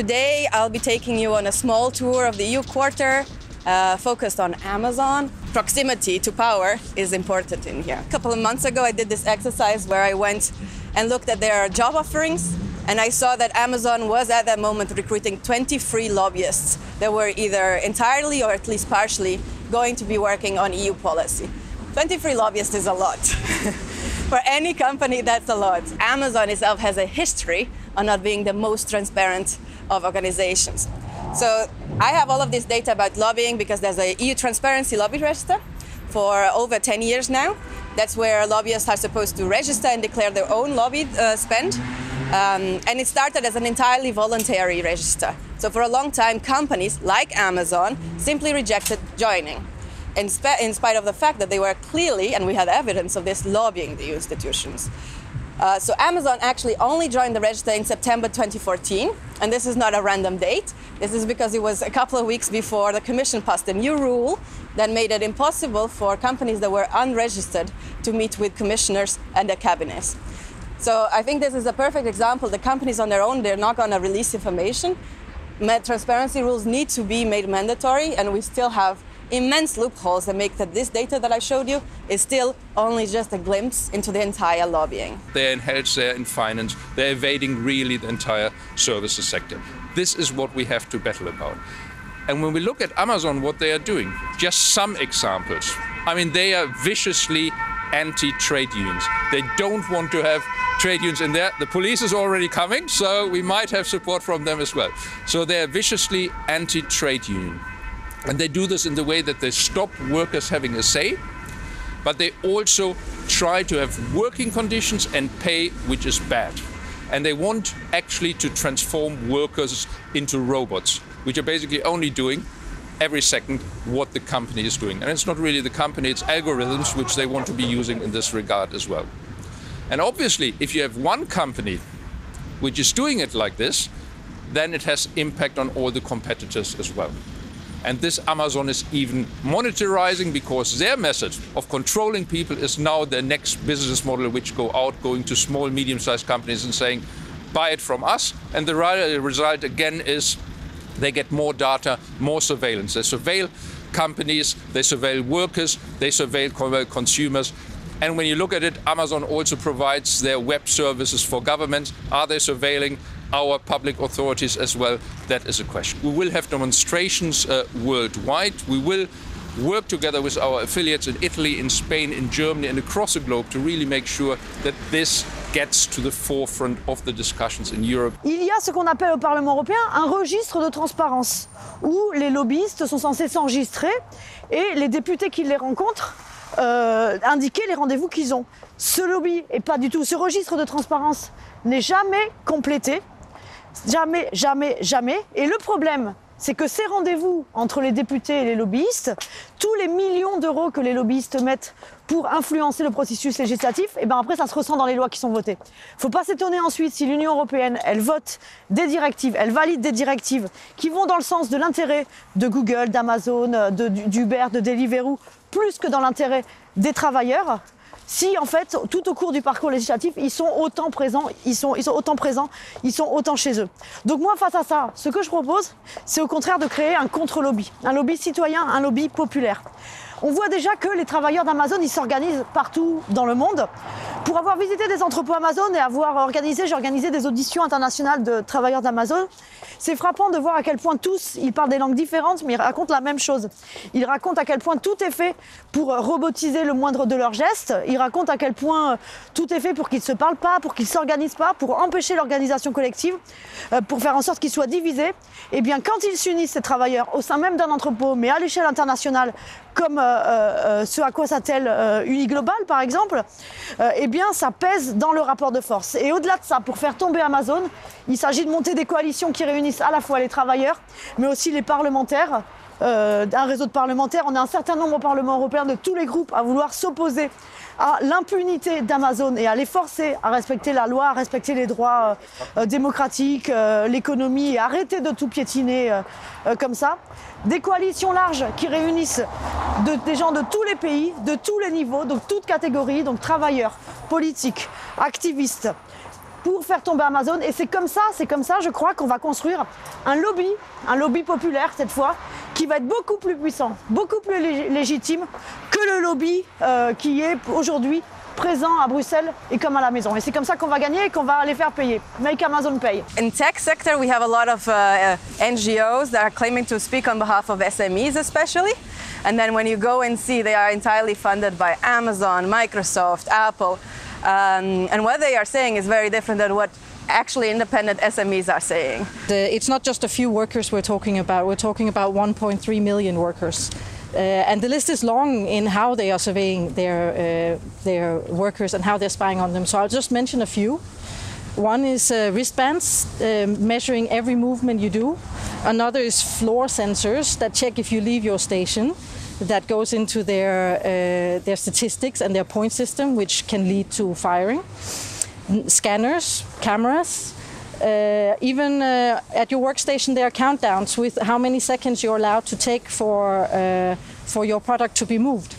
Today, I'll be taking you on a small tour of the EU quarter uh, focused on Amazon. Proximity to power is important in here. A couple of months ago, I did this exercise where I went and looked at their job offerings, and I saw that Amazon was at that moment recruiting 23 lobbyists that were either entirely or at least partially going to be working on EU policy. 23 lobbyists is a lot. For any company, that's a lot. Amazon itself has a history on not being the most transparent of organizations. So I have all of this data about lobbying because there's a EU transparency lobby register for over 10 years now. That's where lobbyists are supposed to register and declare their own lobby uh, spend. Um, and it started as an entirely voluntary register. So for a long time, companies like Amazon simply rejected joining. In, sp- in spite of the fact that they were clearly, and we had evidence of this, lobbying the institutions. Uh, so Amazon actually only joined the register in September 2014, and this is not a random date. This is because it was a couple of weeks before the Commission passed a new rule that made it impossible for companies that were unregistered to meet with commissioners and their cabinets. So I think this is a perfect example. The companies on their own, they're not going to release information. Transparency rules need to be made mandatory, and we still have immense loopholes that make that this data that I showed you is still only just a glimpse into the entire lobbying. They're in health, they're in finance, they're evading really the entire services sector. This is what we have to battle about. And when we look at Amazon, what they are doing, just some examples. I mean, they are viciously anti trade unions. They don't want to have trade unions in there. The police is already coming, so we might have support from them as well. So they are viciously anti trade union. And they do this in the way that they stop workers having a say, but they also try to have working conditions and pay which is bad. And they want actually to transform workers into robots, which are basically only doing every second what the company is doing. And it's not really the company, it's algorithms which they want to be using in this regard as well. And obviously, if you have one company which is doing it like this, then it has impact on all the competitors as well. And this Amazon is even monetizing because their method of controlling people is now their next business model, which go out, going to small, medium-sized companies and saying, buy it from us. And the result again is they get more data, more surveillance. They surveil companies, they surveil workers, they surveil uh, consumers. And when you look at it, Amazon also provides their web services for governments. Are they surveilling our public authorities as well? That is a question. We will have demonstrations uh, worldwide. We will work together with our affiliates in Italy, in Spain, in Germany, and across the globe to really make sure that this gets to the forefront of the discussions in Europe. Il y a ce qu'on appelle au Parlement européen un registre de transparence où les lobbyistes sont censés s'enregistrer et les députés qui les rencontrent euh, indiquer les rendez-vous qu'ils ont. Ce lobby et pas du tout, ce registre de transparence n'est jamais complété Jamais, jamais, jamais. Et le problème, c'est que ces rendez-vous entre les députés et les lobbyistes, tous les millions d'euros que les lobbyistes mettent pour influencer le processus législatif, et eh ben après ça se ressent dans les lois qui sont votées. Faut pas s'étonner ensuite si l'Union européenne, elle vote des directives, elle valide des directives qui vont dans le sens de l'intérêt de Google, d'Amazon, d'Uber, de Deliveroo, plus que dans l'intérêt des travailleurs si en fait tout au cours du parcours législatif ils sont autant présents, ils sont, ils sont autant présents, ils sont autant chez eux. Donc moi face à ça, ce que je propose, c'est au contraire de créer un contre-lobby, un lobby citoyen, un lobby populaire. On voit déjà que les travailleurs d'Amazon, ils s'organisent partout dans le monde. Pour avoir visité des entrepôts Amazon et avoir organisé, j'ai organisé des auditions internationales de travailleurs d'Amazon, c'est frappant de voir à quel point tous, ils parlent des langues différentes, mais ils racontent la même chose. Ils racontent à quel point tout est fait pour robotiser le moindre de leurs gestes. Ils racontent à quel point tout est fait pour qu'ils ne se parlent pas, pour qu'ils ne s'organisent pas, pour empêcher l'organisation collective, euh, pour faire en sorte qu'ils soient divisés. Et eh bien, quand ils s'unissent, ces travailleurs, au sein même d'un entrepôt, mais à l'échelle internationale, comme euh, euh, ce à quoi s'attelle Uniglobal par exemple, eh bien ça pèse dans le rapport de force. Et au-delà de ça, pour faire tomber Amazon, il s'agit de monter des coalitions qui réunissent à la fois les travailleurs, mais aussi les parlementaires. Euh, un réseau de parlementaires, on a un certain nombre au Parlement européen de tous les groupes à vouloir s'opposer à l'impunité d'Amazon et à les forcer à respecter la loi, à respecter les droits euh, démocratiques, euh, l'économie et arrêter de tout piétiner comme ça. Des coalitions larges qui réunissent des gens de tous les pays, de tous les niveaux, donc toutes catégories, donc travailleurs, politiques, activistes, pour faire tomber Amazon. Et c'est comme ça, c'est comme ça, je crois, qu'on va construire un lobby, un lobby populaire cette fois, qui va être beaucoup plus puissant, beaucoup plus légitime que le lobby euh, qui est aujourd'hui présent à Bruxelles et comme à la maison. Et c'est comme ça qu'on va gagner et qu'on va les faire payer. Make Amazon pay. In tech sector, we have a lot of uh, NGOs that are claiming to speak on behalf of SMEs especially. And then when you go and see, they are entirely funded by Amazon, Microsoft, Apple. Um, and what they are saying is very different than what actually independent SMEs are saying. The, it's not just a few workers we're talking about, we're talking about 1.3 million workers. Uh, and the list is long in how they are surveying their, uh, their workers and how they're spying on them. So I'll just mention a few. One is uh, wristbands, uh, measuring every movement you do. Another is floor sensors that check if you leave your station. That goes into their, uh, their statistics and their point system, which can lead to firing. Scanners, cameras, uh, even uh, at your workstation, there are countdowns with how many seconds you're allowed to take for, uh, for your product to be moved.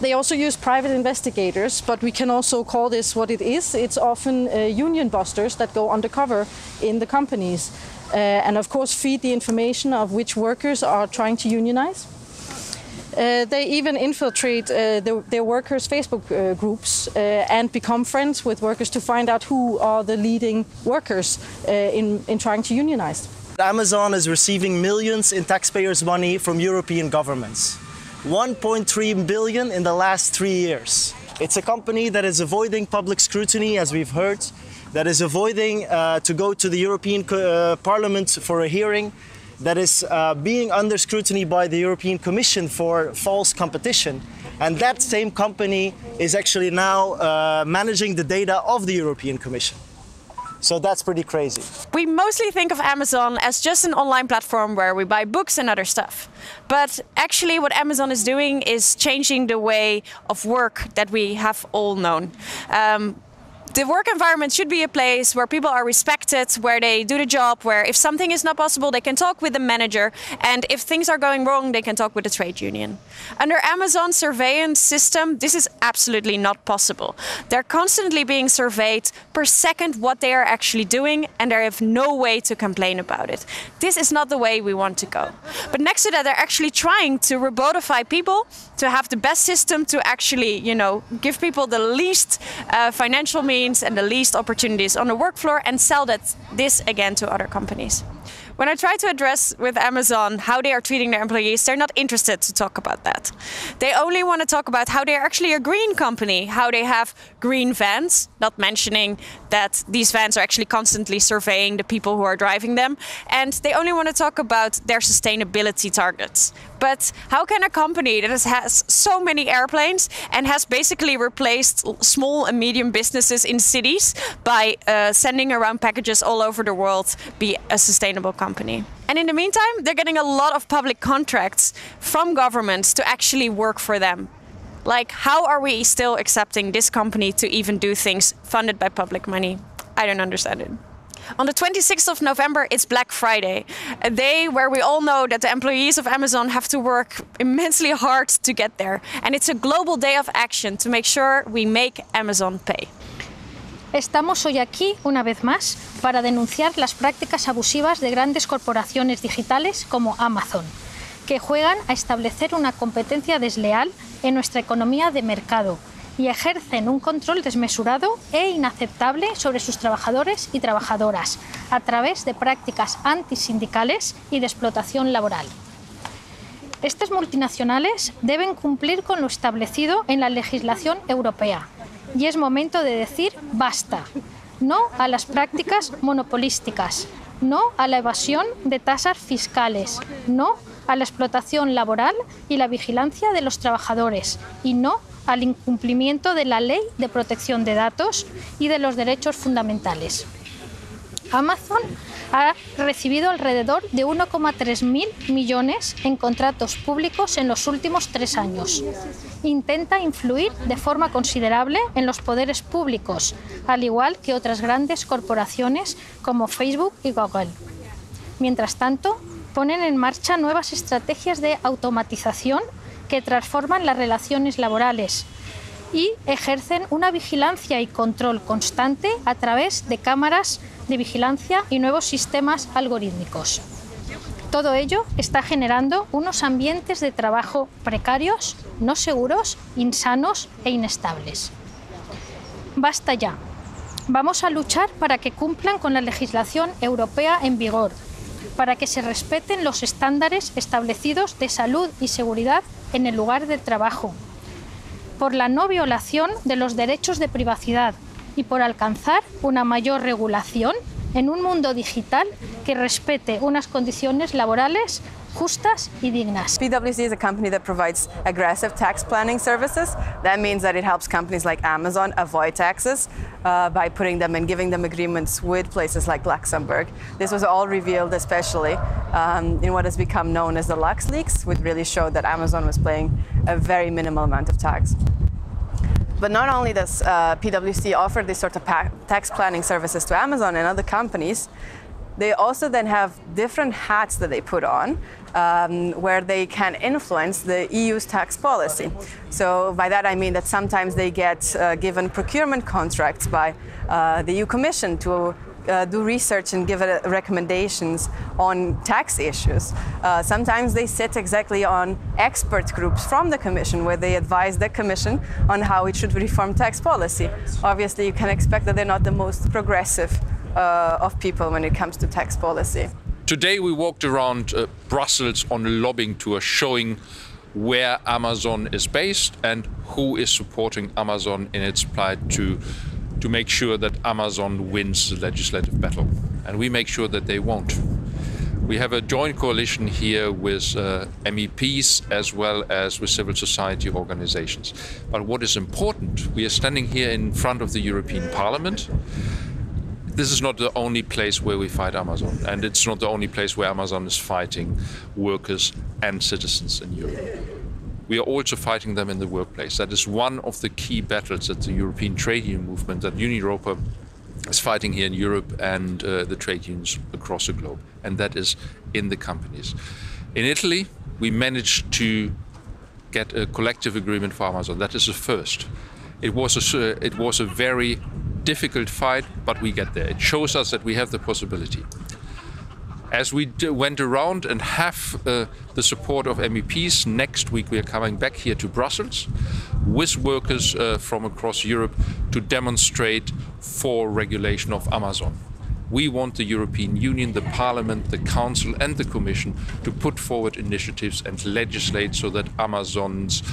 They also use private investigators, but we can also call this what it is. It's often uh, union busters that go undercover in the companies uh, and, of course, feed the information of which workers are trying to unionize. Uh, they even infiltrate uh, the, their workers' Facebook uh, groups uh, and become friends with workers to find out who are the leading workers uh, in, in trying to unionize. Amazon is receiving millions in taxpayers' money from European governments. 1.3 billion in the last three years. It's a company that is avoiding public scrutiny, as we've heard, that is avoiding uh, to go to the European Parliament for a hearing, that is uh, being under scrutiny by the European Commission for false competition. And that same company is actually now uh, managing the data of the European Commission. So that's pretty crazy. We mostly think of Amazon as just an online platform where we buy books and other stuff. But actually, what Amazon is doing is changing the way of work that we have all known. Um, the work environment should be a place where people are respected, where they do the job, where if something is not possible, they can talk with the manager, and if things are going wrong, they can talk with the trade union. Under Amazon surveillance system, this is absolutely not possible. They're constantly being surveyed per second what they are actually doing, and they have no way to complain about it. This is not the way we want to go. But next to that, they're actually trying to robotify people to have the best system to actually, you know, give people the least uh, financial means and the least opportunities on the work floor and sell that this again to other companies. When I try to address with Amazon how they are treating their employees, they're not interested to talk about that. They only want to talk about how they're actually a green company, how they have green vans, not mentioning that these vans are actually constantly surveying the people who are driving them. And they only want to talk about their sustainability targets. But how can a company that has so many airplanes and has basically replaced small and medium businesses in cities by uh, sending around packages all over the world be a sustainable company? Company. And in the meantime, they're getting a lot of public contracts from governments to actually work for them. Like, how are we still accepting this company to even do things funded by public money? I don't understand it. On the 26th of November, it's Black Friday, uh, a day where we all know that the employees of Amazon have to work immensely hard to get there. And it's a global day of action to make sure we make Amazon pay. Estamos hoy aquí, una vez más, para denunciar las prácticas abusivas de grandes corporaciones digitales como Amazon, que juegan a establecer una competencia desleal en nuestra economía de mercado y ejercen un control desmesurado e inaceptable sobre sus trabajadores y trabajadoras a través de prácticas antisindicales y de explotación laboral. Estas multinacionales deben cumplir con lo establecido en la legislación europea y es momento de decir basta. No a las prácticas monopolísticas, no a la evasión de tasas fiscales, no a la explotación laboral y la vigilancia de los trabajadores y no al incumplimiento de la ley de protección de datos y de los derechos fundamentales. Amazon ha recibido alrededor de 1,3 mil millones en contratos públicos en los últimos tres años. Intenta influir de forma considerable en los poderes públicos, al igual que otras grandes corporaciones como Facebook y Google. Mientras tanto, ponen en marcha nuevas estrategias de automatización que transforman las relaciones laborales, y ejercen una vigilancia y control constante a través de cámaras de vigilancia y nuevos sistemas algorítmicos. Todo ello está generando unos ambientes de trabajo precarios, no seguros, insanos e inestables. Basta ya. Vamos a luchar para que cumplan con la legislación europea en vigor, para que se respeten los estándares establecidos de salud y seguridad en el lugar del trabajo, por la no violación de los derechos de privacidad y por alcanzar una mayor regulación en un mundo digital que respete unas condiciones laborales justas y dignas. PwC is a company that provides aggressive tax planning services. That means that it helps companies like Amazon avoid taxes uh, by putting them and giving them agreements with places like Luxembourg. This was all revealed, especially um, in what has become known as the Lux Leaks, which really showed that Amazon was paying a very minimal amount of tax. But not only does uh, PwC offer this sort of tax planning services to Amazon and other companies, they also then have different hats that they put on um, where they can influence the EU's tax policy. So by that I mean that sometimes they get uh, given procurement contracts by uh, the EU Commission to uh, do research and give uh, recommendations on tax issues. Uh, sometimes they sit exactly on expert groups from the Commission where they advise the Commission on how it should reform tax policy. Obviously, you can expect that they're not the most progressive uh, of people when it comes to tax policy. Today we walked around uh, Brussels on a lobbying tour showing where Amazon is based and who is supporting Amazon in its plight to to make sure that Amazon wins the legislative battle. And we make sure that they won't. We have a joint coalition here with uh, MEPs as well as with civil society organizations. But what is important, we are standing here in front of the European Parliament this is not the only place where we fight Amazon, and it's not the only place where Amazon is fighting workers and citizens in Europe. We are also fighting them in the workplace. That is one of the key battles that the European trade union movement, that Europa is fighting here in Europe and uh, the trade unions across the globe, and that is in the companies. In Italy, we managed to get a collective agreement for Amazon. That is the first. It was a, it was a very difficult fight, but we get there. It shows us that we have the possibility. As we went around and have uh, the support of MEPs, next week we are coming back here to Brussels with workers uh, from across Europe to demonstrate for regulation of Amazon. We want the European Union, the Parliament, the Council, and the Commission to put forward initiatives and legislate so that Amazon's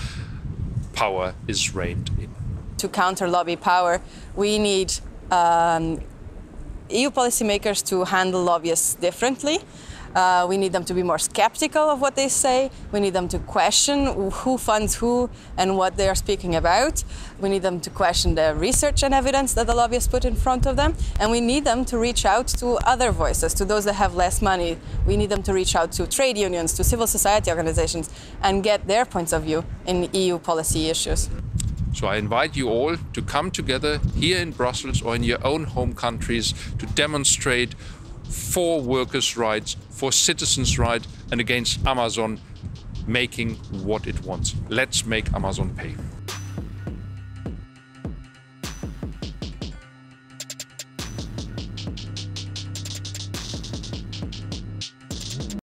power is reined in to counter lobby power, we need um, EU policymakers to handle lobbyists differently. Uh, we need them to be more skeptical of what they say. We need them to question who funds who and what they are speaking about. We need them to question the research and evidence that the lobbyists put in front of them. And we need them to reach out to other voices, to those that have less money. We need them to reach out to trade unions, to civil society organizations, and get their points of view in EU policy issues. So I invite you all to come together here in Brussels or in your own home countries to demonstrate for workers' rights, for citizens' rights, and against Amazon making what it wants. Let's make Amazon pay.